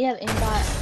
Yeah, have